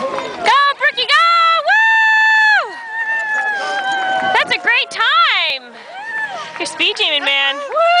Go, Brookie, go! Woo! That's a great time. You're speed teaming, man. Woo!